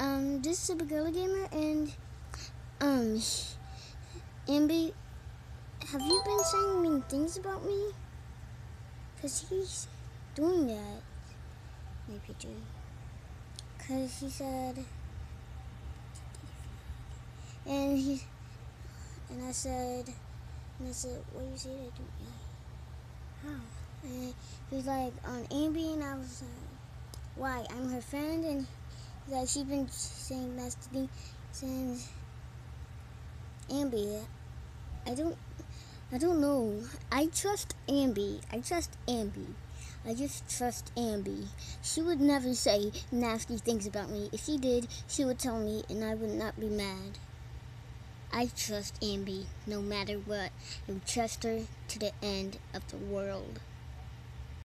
um, this is a Supergirl Gamer, and um, Ambi, have you been saying mean things about me? Cause he's doing that. Maybe do. Cause he said, and he, and I said, and I said, what you say to me? How? And he was like on Ambi, and I was like, why? I'm her friend, and like she's been saying nasty things since Ambi. I don't, I don't know. I trust Ambi. I trust Ambi. I just trust Ambi. She would never say nasty things about me. If she did, she would tell me, and I would not be mad. I trust Ambi no matter what. I would trust her to the end of the world.